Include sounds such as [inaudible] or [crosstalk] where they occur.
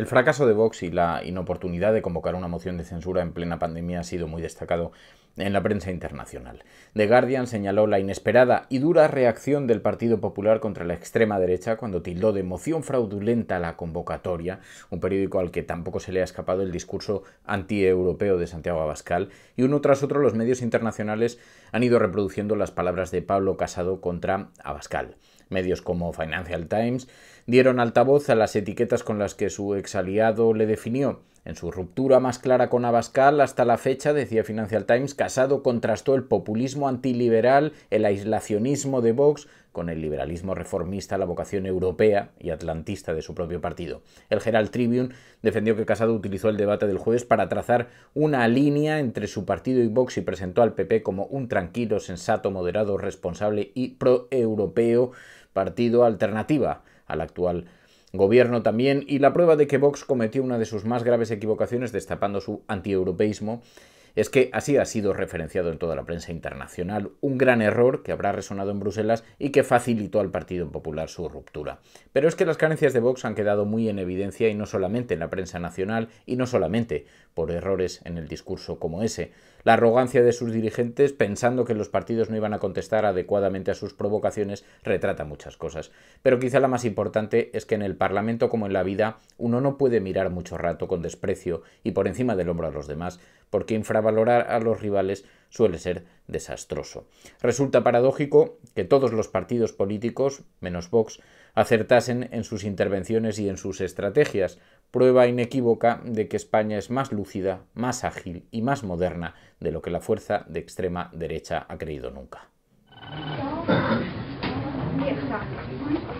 El fracaso de Vox y la inoportunidad de convocar una moción de censura en plena pandemia ha sido muy destacado en la prensa internacional. The Guardian señaló la inesperada y dura reacción del Partido Popular contra la extrema derecha cuando tildó de moción fraudulenta la convocatoria, un periódico al que tampoco se le ha escapado el discurso antieuropeo de Santiago Abascal, y uno tras otro los medios internacionales han ido reproduciendo las palabras de Pablo Casado contra Abascal. Medios como Financial Times dieron altavoz a las etiquetas con las que su exaliado le definió. En su ruptura más clara con Abascal, hasta la fecha, decía Financial Times, Casado contrastó el populismo antiliberal, el aislacionismo de Vox, con el liberalismo reformista, la vocación europea y atlantista de su propio partido. El Herald Tribune defendió que Casado utilizó el debate del jueves para trazar una línea entre su partido y Vox y presentó al PP como un tranquilo, sensato, moderado, responsable y pro-europeo partido alternativa al actual gobierno también, y la prueba de que Vox cometió una de sus más graves equivocaciones destapando su antieuropeísmo es que así ha sido referenciado en toda la prensa internacional, un gran error que habrá resonado en Bruselas y que facilitó al Partido Popular su ruptura. Pero es que las carencias de Vox han quedado muy en evidencia y no solamente en la prensa nacional y no solamente por errores en el discurso como ese, la arrogancia de sus dirigentes, pensando que los partidos no iban a contestar adecuadamente a sus provocaciones, retrata muchas cosas. Pero quizá la más importante es que en el Parlamento como en la vida uno no puede mirar mucho rato con desprecio y por encima del hombro a los demás, porque infravalorar a los rivales suele ser desastroso. Resulta paradójico que todos los partidos políticos, menos Vox, acertasen en sus intervenciones y en sus estrategias, prueba inequívoca de que España es más lúcida, más ágil y más moderna de lo que la fuerza de extrema derecha ha creído nunca. [laughs]